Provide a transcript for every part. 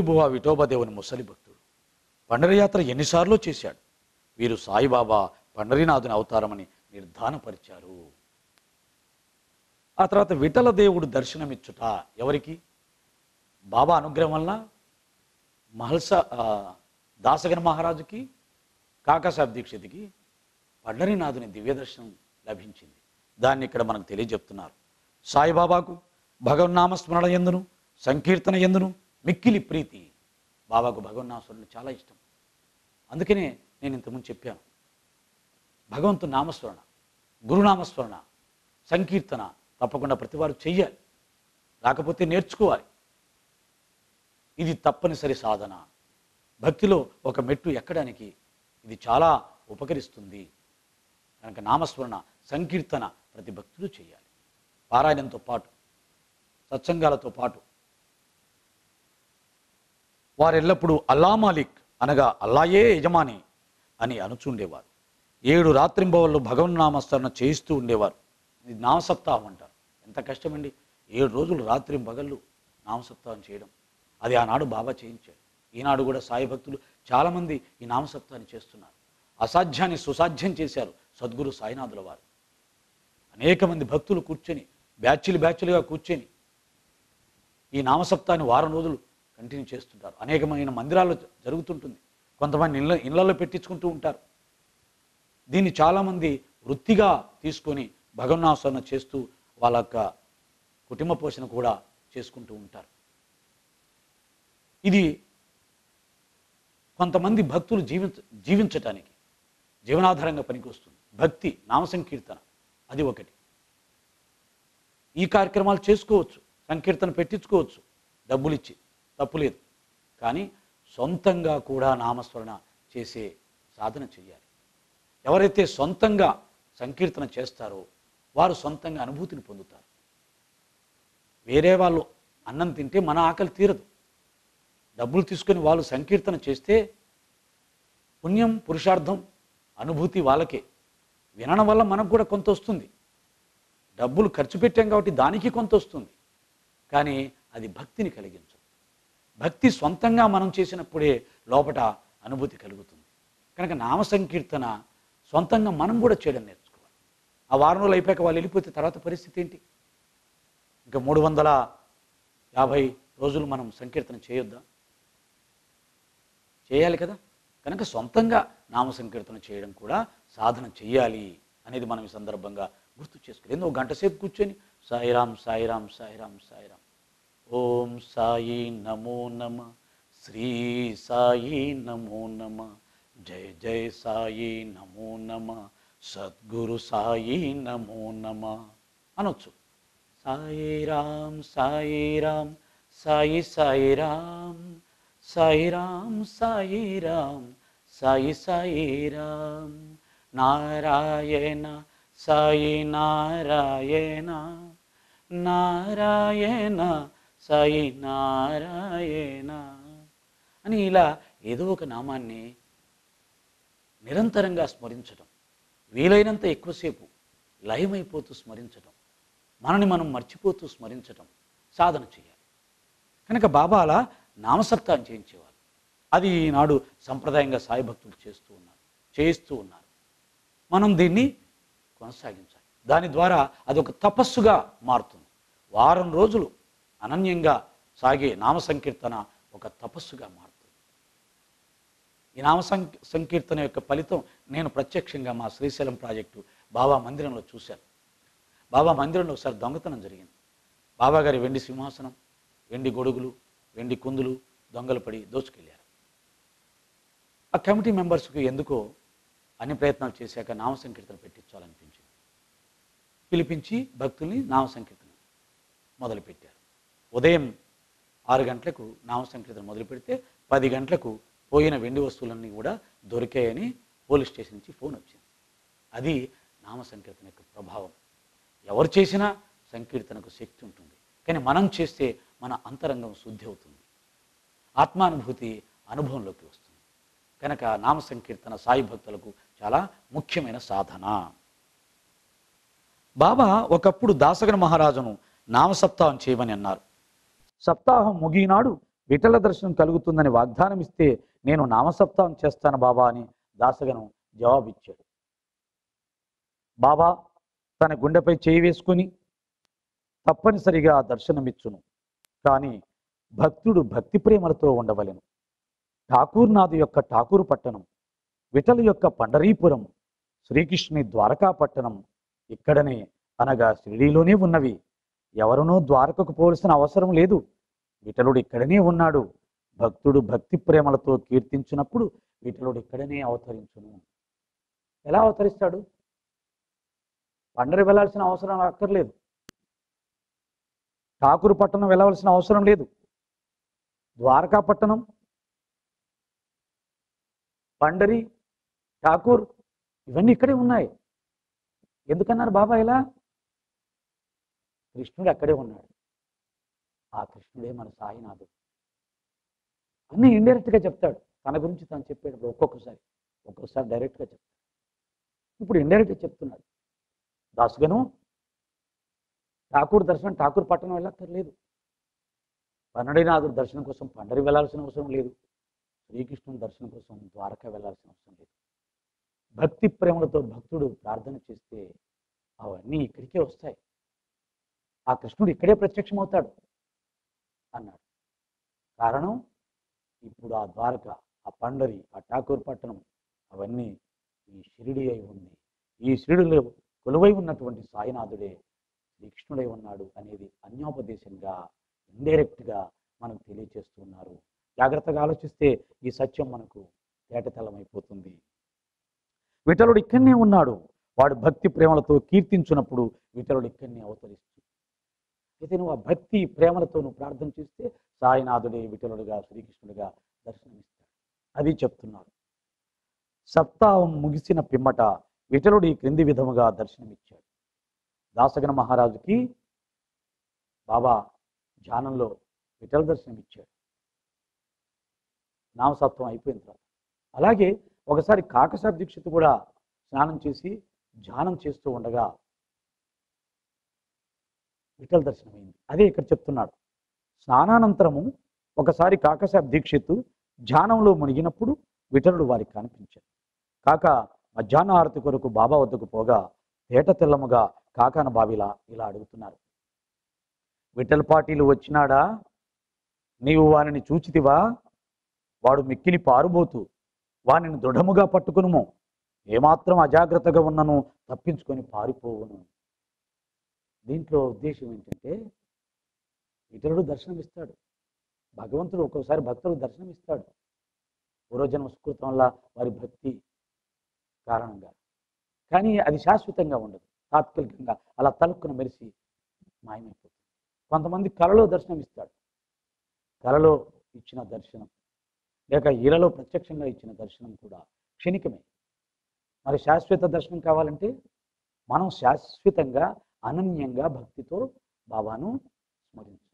బోలిబువా విఠోబాదేవుని ముసలి భక్తుడు. పండరయాత్ర ఎన్నిసార్లు చేశాడు. వీరు సాయిబాబా పండరీనాథుని అవతారమని నిర్ధానపరిచారు. ఆ తర్వాత విఠల దేవుడు దర్శనమిచ్చుట ఎవరికి? బాబా అనుగ్రహం వల్ల మహల్స దాసగన మహారాజుకి కాకాసాబ్ దీక్షితికి పండరీనాథుని దివ్య దర్శనం లభించింది. దాన్ని ఇక్కడ మనకు తెలియజెప్తున్నారు. సాయిబాబాకు భగవన్నామ స్మరణ ఎందును సంకీర్తన ఎందును మిక్కిలి ప్రీతి బాబాకు భగవన్నామస్మరణ చాలా ఇష్టం. అందుకనే నేను ఇంతకుముందు చెప్పాను. భగవంతు నామస్మరణ గురునామస్మరణ సంకీర్తన తప్పకుండా ప్రతివారు చెయ్యాలి. రాకపోతే నేర్చుకోవాలి. ఇది తప్పనిసరి సాధన. భక్తిలో ఒక మెట్టు ఎక్కడానికి ఇది చాలా ఉపకరిస్తుంది. కనుక నామస్మరణ సంకీర్తన ప్రతి భక్తుడు చేయాలి పారాయణంతో పాటు సత్సంగాలతో పాటు వారెల్లప్పుడూ అల్లా మాలిక్ అనగా అల్లాయే యజమాని అని అనుచుండేవారు. ఏడు రాత్రింబవళ్ళు భగవన్నామస్మరణ చేయిస్తూ ఉండేవారు. ఇది నామసప్తాహం అంటారు. ఎంత కష్టమండి. ఏడు రోజులు రాత్రింబగళ్ళు నామసప్తాహం చేయడం. అది ఆనాడు బాబా చేయించాడు. ఈనాడు కూడా సాయి భక్తులు చాలామంది ఈ నామసప్తాన్ని చేస్తున్నారు. అసాధ్యాన్ని సుసాధ్యం చేశారు సద్గురు సాయినాథుల వారు. అనేక మంది భక్తులు కూర్చొని బ్యాచ్లు బ్యాచ్లుగా కూర్చొని ఈ నామసప్తాన్ని వారం రోజులు కంటిన్యూ చేస్తుంటారు. అనేకమైన మందిరాల్లో జరుగుతుంటుంది. కొంతమంది ఇళ్ళ ఇళ్ళలో పెట్టించుకుంటూ ఉంటారు. దీన్ని చాలామంది వృత్తిగా తీసుకొని భగవన్నాసరణ చేస్తూ వాళ్ళ యొక్క కుటుంబ పోషణ కూడా చేసుకుంటూ ఉంటారు. ఇది కొంతమంది భక్తులు జీవించ జీవించటానికి జీవనాధారంగా పనికొస్తుంది. భక్తి నామ సంకీర్తన అది ఒకటి. ఈ కార్యక్రమాలు చేసుకోవచ్చు. సంకీర్తన పెట్టించుకోవచ్చు. డబ్బులు ఇచ్చి తప్పులేదు. కానీ సొంతంగా కూడా నామస్మరణ చేసే సాధన చేయాలి ఎవరైతే సొంతంగా సంకీర్తన చేస్తారో వారు సొంతంగా అనుభూతిని పొందుతారు. వేరే వాళ్ళు అన్నం తింటే మన ఆకలి తీరదు. డబ్బులు తీసుకొని వాళ్ళు సంకీర్తన చేస్తే పుణ్యం పురుషార్థం అనుభూతి వాళ్ళకే. వినడం వల్ల మనకు కూడా కొంత వస్తుంది. డబ్బులు ఖర్చు పెట్టాం కాబట్టి దానికి కొంత వస్తుంది. కానీ అది భక్తిని కలిగించదు. భక్తి సొంతంగా మనం చేసినప్పుడే లోపట అనుభూతి కలుగుతుంది. కనుక నామ సంకీర్తన సొంతంగా మనం కూడా చేయడం నేర్చుకోవాలి. ఆ వారం రోజులు అయిపోయాక వాళ్ళు వెళ్ళిపోతే తర్వాత పరిస్థితి ఏంటి? ఇంకా మూడు వందల యాభై రోజులు మనం సంకీర్తన చేయొద్దా? చేయాలి కదా. కనుక సొంతంగా నామ సంకీర్తన చేయడం కూడా సాధన చేయాలి అనేది మనం ఈ సందర్భంగా గుర్తు చేసుకోవాలి. ఎందుకు? గంట సేపు కూర్చొని సాయిరాం సాయిరాం సాయిరాం సాయిరాం ఓం సాయి నమో నమ శ్రీ సాయి నమో నమ జయ జయ సాయి నమో నమ సద్గురు సాయి నమో నమ అనొచ్చు. సాయి రామ్ సాయి రామ్ సాయి సాయి రామ్ సాయి రామ్ సాయి రామ్ సాయి సాయి రామ్ నారాయణ సాయి నారాయణ నారాయణ సాయి నారాయణ అని ఇలా ఏదో ఒక నామాన్ని నిరంతరంగా స్మరించడం వీలైనంత ఎక్కువసేపు లయమైపోతూ స్మరించడం మనని మనం మర్చిపోతూ స్మరించడం సాధన చేయాలి. కనుక బాబా అలా నామసప్తాన్ని చేయించేవారు. అది ఈనాడు సంప్రదాయంగా సాయి భక్తులు చేస్తూ ఉన్నారు చేయిస్తూ ఉన్నారు. మనం దీన్ని కొనసాగించాలి. దాని ద్వారా అది ఒక తపస్సుగా మారుతుంది. వారం రోజులు అనన్యంగా సాగే నామ సంకీర్తన ఒక తపస్సుగా మారుతుంది. ఈ నామ సంకీర్తన యొక్క ఫలితం నేను ప్రత్యక్షంగా మా శ్రీశైలం ప్రాజెక్టు బాబా మందిరంలో చూశాను. బాబా మందిరంలో ఒకసారి దొంగతనం జరిగింది. బాబాగారి వెండి సింహాసనం వెండి గొడుగులు వెండి కుందులు దొంగలు పడి దోచుకెళ్ళారు ఆ కమిటీ మెంబర్స్కి ఎందుకో అన్ని ప్రయత్నాలు చేశాక నామ సంకీర్తన పెట్టించాలనిపించింది. పిలిపించి భక్తుల్ని నామ సంకీర్తన మొదలుపెట్టారు. ఉదయం ఆరు గంటలకు నామ సంకీర్తన మొదలు పెడితే పది గంటలకు పోయిన వెండి వస్తువులన్నీ కూడా దొరికాయని పోలీస్ స్టేషన్ నుంచి ఫోన్ వచ్చింది. అది నామ సంకీర్తన యొక్క ప్రభావం. ఎవరు చేసినా సంకీర్తనకు శక్తి ఉంటుంది. కానీ మనం చేస్తే మన అంతరంగం శుద్ధి అవుతుంది. ఆత్మానుభూతి అనుభవంలోకి వస్తుంది. కనుక నామ సంకీర్తన సాయి భక్తులకు చాలా ముఖ్యమైన సాధన. బాబా ఒకప్పుడు దాసగన మహారాజును నామసప్తాహం చేయమని అన్నారు. సప్తాహం ముగినాడు. విఠల దర్శనం కలుగుతుందని వాగ్దానం ఇస్తే నేను నామసప్తాహం చేస్తాను బాబా అని దాసగనం జవాబిచ్చాడు. బాబా తన గుండెపై చేయి వేసుకుని తప్పనిసరిగా దర్శనమిచ్చును. కానీ భక్తుడు భక్తి ప్రేమలతో ఉండవలెను. ఠాకూర్నాథ్ యొక్క ఠాకూరు పట్టణం విఠల యొక్క పండరీపురం శ్రీకృష్ణుని ద్వారకా పట్టణం ఇక్కడనే అనగా షిరిడీలోనే ఉన్నవి. ఎవరునూ ద్వారకకు పోవలసిన అవసరం లేదు. విఠలుడు ఇక్కడనే ఉన్నాడు. భక్తుడు భక్తి ప్రేమలతో కీర్తించినప్పుడు విఠలుడు ఇక్కడనే అవతరించును. ఎలా అవతరిస్తాడు? పండరి వెళ్ళాల్సిన అవసరం అక్కర్లేదు. ఠాకూరు పట్టణం వెళ్ళవలసిన అవసరం లేదు. ద్వారకా పట్టణం పండరి ఠాకూర్ ఇవన్నీ ఇక్కడే ఉన్నాయి. ఎందుకన్నారు బాబా ఇలా? కృష్ణుడు అక్కడే ఉన్నాడు. ఆ కృష్ణుడే మన సాయినాథుడు. అన్నీ ఇండైరెక్ట్గా చెప్తాడు. తన గురించి తను చెప్పేటప్పుడు ఒక్కొక్కసారి ఒక్కొక్కసారి డైరెక్ట్గా చెప్తాడు. ఇప్పుడు ఇండైరెక్ట్గా చెప్తున్నాడు. దాసుగను ఠాకూర్ దర్శనం ఠాకూర్ పట్టణం వెళ్ళక్కర్లేదు పన్నడినాథుడు దర్శనం కోసం పండరి వెళ్ళాల్సిన అవసరం లేదు. శ్రీకృష్ణుని దర్శనం కోసం ద్వారకా వెళ్ళాల్సిన అవసరం లేదు. భక్తి ప్రేమలతో భక్తుడు ప్రార్థన చేస్తే అవన్నీ ఇక్కడికే వస్తాయి. ఆ కృష్ణుడు ఇక్కడే ప్రత్యక్షమవుతాడు అన్నాడు. కారణం ఇప్పుడు ఆ ద్వారక ఆ పండరి ఆ ఠాకూర్ పట్టణం అవన్నీ ఈ షిరిడి అయి ఉంది. ఈ షిరిడిలో కొలువై ఉన్నటువంటి సాయినాథుడే శ్రీకృష్ణుడై ఉన్నాడు అనేది అన్యోపదేశంగా ఇండైరెక్ట్గా మనకు తెలియచేస్తున్నారు జాగ్రత్తగా ఆలోచిస్తే ఈ సత్యం మనకు తేటతలమైపోతుంది విఠలుడు ఇక్కడనే ఉన్నాడు. వాడు భక్తి ప్రేమలతో కీర్తించినప్పుడు విఠలుడు ఇక్కడనే అవతరిస్తుంది అయితే నువ్వు ఆ భక్తి ప్రేమలతో నువ్వు ప్రార్థన చేస్తే సాయినాథుడే విఠలుడుగా శ్రీకృష్ణుడిగా దర్శనమిస్తాడు. అది చెప్తున్నారు. సప్తాహం ముగిసిన పిమ్మట విఠలుడు ఈ క్రింది విధముగా దర్శనమిచ్చాడు. దాసగన మహారాజుకి బాబా ధ్యానంలో విఠల దర్శనం ఇచ్చాడు నామసత్వం అయిపోయిన తర్వాత. అలాగే ఒకసారి కాకసార దీక్షిత్ కూడా స్నానం చేసి ధ్యానం చేస్తూ ఉండగా విఠల దర్శనమైంది. అదే ఇక్కడ చెప్తున్నాడు. స్నానానంతరము ఒకసారి కాకసాబ్ దీక్షిత్తు ధ్యానంలో మునిగినప్పుడు విఠలుడు వారికి కనిపించాడు. కాక మధ్యాహ్న ఆరతి కొరకు బాబా వద్దకు పోగా తేట తెల్లముగా కాకాన బావిలా ఇలా అడుగుతున్నారు. విఠల్ పాటీలు వచ్చినాడా? నీవు వానిని చూచితివా? వాడు మిక్కిలి పారుబోతూ వానిని దృఢముగా పట్టుకునుము. ఏమాత్రం అజాగ్రత్తగా ఉన్నను తప్పించుకొని పారిపోవును. దీంట్లో ఉద్దేశం ఏంటంటే ఇతరుడు దర్శనమిస్తాడు. భగవంతుడు ఒక్కోసారి భక్తులు దర్శనమిస్తాడు. పూర్వజన్మ సుకృతం వల్ల వారి భక్తి కారణంగా. కానీ అది శాశ్వతంగా ఉండదు. తాత్కాలికంగా అలా తలుక్కున మెరిసి మాయమైపోతుంది. కొంతమంది కళలో దర్శనమిస్తాడు. కళలో ఇచ్చిన దర్శనం లేక ఈలలో ప్రత్యక్షంగా ఇచ్చిన దర్శనం కూడా క్షణికమే. మరి శాశ్వత దర్శనం కావాలంటే మనం శాశ్వతంగా అనన్యంగా భక్తితో బాబాను స్మరించాలి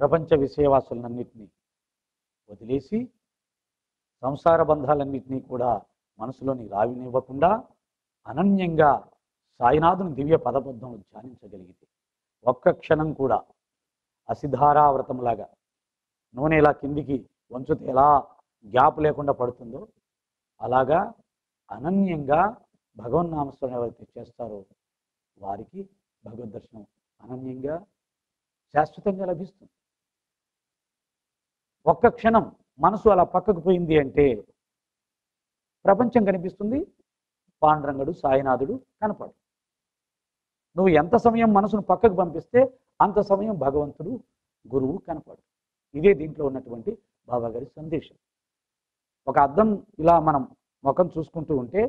ప్రపంచ విషయవాసులన్నింటినీ వదిలేసి సంసార బంధాలన్నింటినీ కూడా మనసులోని రావినివ్వకుండా అనన్యంగా సాయినాథుని దివ్య పదబద్ధం ధ్యానించగలిగితే ఒక్క క్షణం కూడా అసిధారావ్రతంలాగా నూనె ఇలా కిందికి వంచుతే ఎలా గ్యాప్ లేకుండా పడుతుందో అలాగా అనన్యంగా భగవన్నామస్మరణ ఎవరైతే చేస్తారో వారికి భగవద్ దర్శనం అనన్యంగా శాశ్వతంగా లభిస్తుంది. ఒక్క క్షణం మనసు అలా పక్కకు పోయింది అంటే ప్రపంచం కనిపిస్తుంది. పాండ్రంగడు సాయినాథుడు కనపడు నువ్వు ఎంత సమయం మనసును పక్కకు పంపిస్తే అంత సమయం భగవంతుడు గురువు కనపడు ఇదే దీంట్లో ఉన్నటువంటి బాబా గారి సందేశం. ఒక అర్థం ఇలా మనం ముఖం చూసుకుంటూ ఉంటే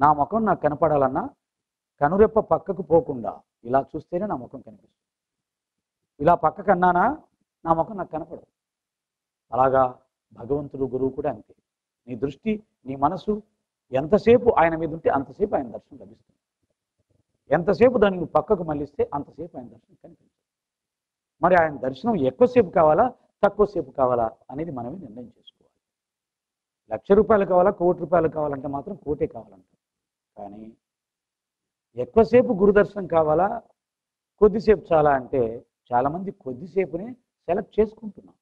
నా ముఖం నాకు కనపడాలన్నా కనురెప్ప పక్కకు పోకుండా ఇలా చూస్తేనే నా ముఖం కనిపిస్తుంది. ఇలా పక్క కన్నానా? నా ముఖం నాకు కనపడదు. అలాగా భగవంతుడు గురువు కూడా అంతే. నీ దృష్టి నీ మనసు ఎంతసేపు ఆయన మీద ఉంటే అంతసేపు ఆయన దర్శనం లభిస్తుంది. ఎంతసేపు దాన్ని నువ్వు పక్కకు మళ్ళిస్తే అంతసేపు ఆయన దర్శనం కనిపిస్తుంది. మరి ఆయన దర్శనం ఎక్కువసేపు కావాలా తక్కువసేపు కావాలా అనేది మనమే నిర్ణయం చేసుకోవాలి. లక్ష రూపాయలు కావాలా కోటి రూపాయలు కావాలంటే మాత్రం కోటే కావాలంట కానీ ఎక్కువసేపు గురుదర్శనం కావాలా? కొద్దిసేపు చాలా అంటే చాలామంది కొద్దిసేపునే సెలెక్ట్ చేసుకుంటున్నాం.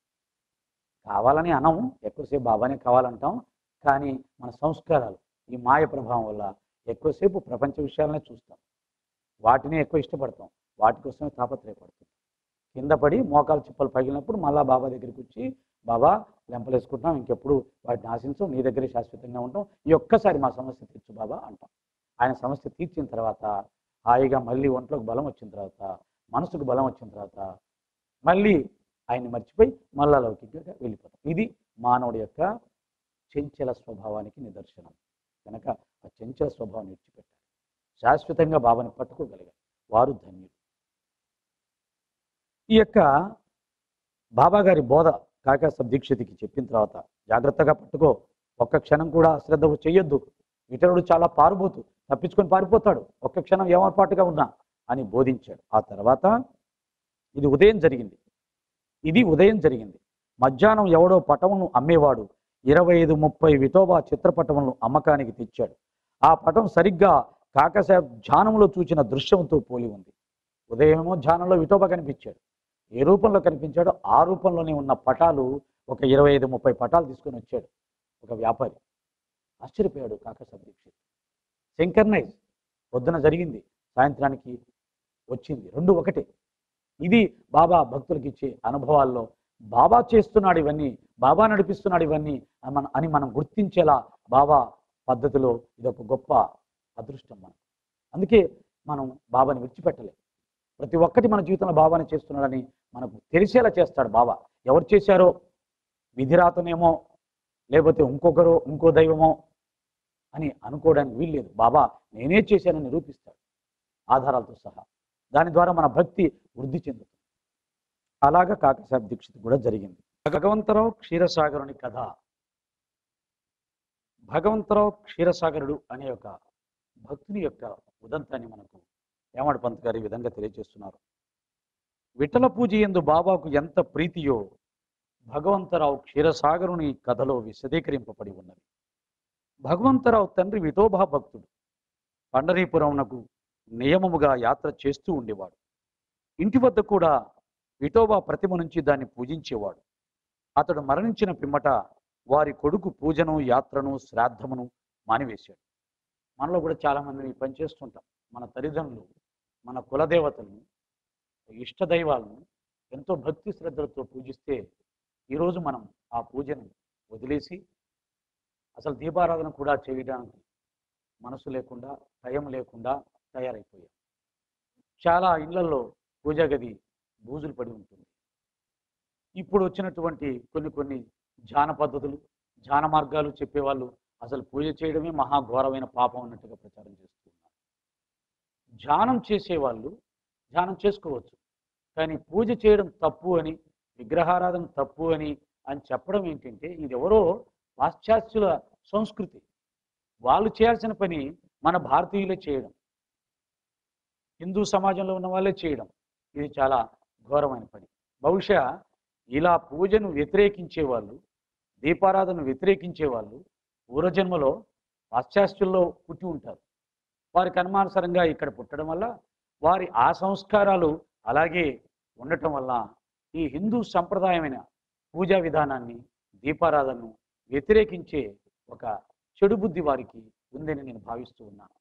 కావాలని అనం ఎక్కువసేపు బాబానే కావాలంటాం కానీ మన సంస్కారాలు ఈ మాయ ప్రభావం వల్ల ఎక్కువసేపు ప్రపంచ విషయాలనే చూస్తాం. వాటినే ఎక్కువ ఇష్టపడతాం వాటి కోసమే కింద పడి మోకాలు చిప్పలు పగిలినప్పుడు మళ్ళా బాబా దగ్గరికి వచ్చి బాబా లెంపలేసుకుంటున్నాం ఇంకెప్పుడు వాటిని ఆశించం నీ దగ్గరే శాశ్వతంగా ఉంటాం ఈ ఒక్కసారి మా సమస్య తెచ్చు బాబా అంటాం. ఆయన సమస్య తీర్చిన తర్వాత హాయిగా మళ్ళీ ఒంట్లోకి బలం వచ్చిన తర్వాత మనసుకు బలం వచ్చిన తర్వాత మళ్ళీ ఆయన్ని మర్చిపోయి మళ్ళా లౌకికంగా వెళ్ళిపోతాం. ఇది మానవుడి యొక్క చెంచల స్వభావానికి నిదర్శనం. కనుక ఆ చెంచల స్వభావం విడిచిపెట్టాలి. శాశ్వతంగా బాబాని పట్టుకోగలిగారు వారు ధన్యులు. ఈ యొక్క బాబా గారి బోధ కాకాశ దీక్షతికి చెప్పిన తర్వాత జాగ్రత్తగా పట్టుకో. ఒక్క క్షణం కూడా అశ్రద్ధ చేయొద్దు. ఇతరుడు చాలా పారుబోతు. తప్పించుకొని పారిపోతాడు. ఒక్క క్షణం ఏమర్పాటుగా ఉన్నా అని బోధించాడు. ఆ తర్వాత ఇది ఉదయం జరిగింది. ఇది ఉదయం జరిగింది. మధ్యాహ్నం ఎవడో పటమును అమ్మేవాడు. ఇరవై ఐదు ముప్పై విఠోబా చిత్రపటములను అమ్మకానికి తెచ్చాడు. ఆ పటం సరిగ్గా కాకసాబ్ ధ్యానంలో చూచిన దృశ్యంతో పోలి ఉంది. ఉదయమేమో ధ్యానంలో విఠోబా కనిపించాడు. ఏ రూపంలో కనిపించాడో ఆ రూపంలోనే ఉన్న పటాలు ఒక ఇరవై ఐదు ముప్పై పటాలు తీసుకొని వచ్చాడు. ఒక వ్యాపారి. ఆశ్చర్యపోయాడు కాకసాబ్ దీక్షిత్. సింకర్నైజ్ పొద్దున జరిగింది సాయంత్రానికి వచ్చింది. రెండు ఒకటే. ఇది బాబా భక్తులకు ఇచ్చే అనుభవాల్లో బాబా చేస్తున్నాడు ఇవన్నీ బాబా నడిపిస్తున్నాడు ఇవన్నీ మన- అని మనం గుర్తించేలా బాబా పద్ధతిలో ఇది ఒక గొప్ప అదృష్టం మనం అందుకే మనం బాబాని విడిచిపెట్టలేం. ప్రతి ఒక్కటి మన జీవితంలో బాబాని చేస్తున్నాడని మనకు తెలిసేలా చేస్తాడు బాబా. ఎవరు చేశారో? విధిరాతనేమో లేకపోతే ఇంకొకరు ఇంకో దైవమో అని అనుకోవడానికి వీల్లేదు. బాబా నేనే చేశానని నిరూపిస్తాడు. ఆధారాలతో సహా. దాని ద్వారా మన భక్తి వృద్ధి చెందుతుంది. అలాగ కాకసాబ్ దీక్షిత్ కూడా జరిగింది. భగవంతరావు క్షీరసాగరుని కథ. భగవంతరావు క్షీరసాగరుడు అనే ఒక భక్తుని యొక్క ఉదంతాన్ని మనకు ఏమాడు పంత్ గారు ఈ విధంగా తెలియజేస్తున్నారు. విఠల పూజ ఎందు బాబాకు ఎంత ప్రీతియో భగవంతరావు క్షీరసాగరుని కథలో విశదీకరింపబడి ఉన్నది. భగవంతరావు తండ్రి విఠోబా భక్తుడు. పండరీపురంనకు నియమముగా యాత్ర చేస్తూ ఉండేవాడు. ఇంటి వద్ద కూడా విఠోబా ప్రతిమ నుంచి దాన్ని పూజించేవాడు. అతడు మరణించిన పిమ్మట వారి కొడుకు పూజను యాత్రను శ్రాద్ధమును మానివేశాడు. మనలో కూడా చాలామంది ఈ పని చేస్తుంటాం. మన తల్లిదండ్రులు మన కులదేవతలను ఇష్ట దైవాలను ఎంతో భక్తి శ్రద్ధలతో పూజిస్తే ఈరోజు మనం ఆ పూజను వదిలేసి అసలు దీపారాధన కూడా చేయడానికి మనసు లేకుండా టైం లేకుండా తయారైపోయాం చాలా ఇళ్ళలో పూజా గది బూజులు పడి ఉంటుంది. ఇప్పుడు వచ్చినటువంటి కొన్ని కొన్ని ధ్యాన పద్ధతులు ధ్యాన మార్గాలు చెప్పేవాళ్ళు అసలు పూజ చేయడమే మహాఘోరమైన పాపం అన్నట్టుగా ప్రచారం చేస్తున్నారు ధ్యానం చేసేవాళ్ళు ధ్యానం చేసుకోవచ్చు. కానీ పూజ చేయడం తప్పు అని విగ్రహారాధన తప్పు అని అని చెప్పడం ఏంటంటే ఇది ఎవరో పాశ్చాత్యుల సంస్కృతి. వాళ్ళు చేయాల్సిన పని మన భారతీయులే చేయడం. హిందూ సమాజంలో ఉన్న వాళ్ళే చేయడం. ఇది చాలా ఘోరమైన పని. బహుశా ఇలా పూజను వ్యతిరేకించే వాళ్ళు దీపారాధనను వ్యతిరేకించే వాళ్ళు పూర్వజన్మలో పాశ్చాత్యుల్లో పుట్టి ఉంటారు. వారి కర్మానుసరంగా ఇక్కడ పుట్టడం వల్ల వారి ఆ సంస్కారాలు అలాగే ఉండటం వల్ల ఈ హిందూ సంప్రదాయమైన పూజా విధానాన్ని దీపారాధనను వ్యతిరేకించే ఒక చెడు బుద్ధి వారికి ఉందని నేను భావిస్తూ ఉన్నాను.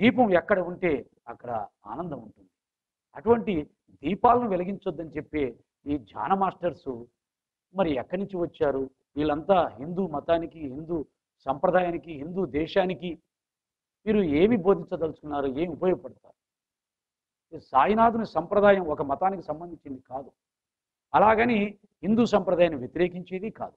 దీపం ఎక్కడ ఉంటే అక్కడ ఆనందం ఉంటుంది. అటువంటి దీపాలను వెలిగించొద్దని చెప్పే ఈ ధ్యాన మాస్టర్స్ మరి ఎక్కడి నుంచి వచ్చారు? వీళ్ళంతా హిందూ మతానికి హిందూ సంప్రదాయానికి హిందూ దేశానికి మీరు ఏమి బోధించదలుచుకున్నారు? ఏమి ఉపయోగపడతారు? సాయినాథుని సంప్రదాయం ఒక మతానికి సంబంధించింది కాదు. అలాగని హిందూ సంప్రదాయాన్ని వ్యతిరేకించేది కాదు.